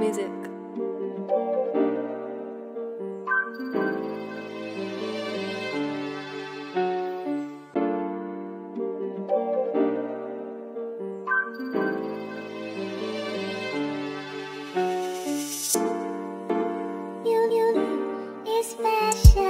music. You, you, you, it's special.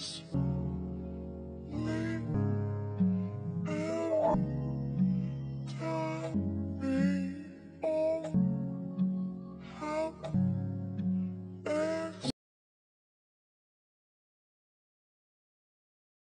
News.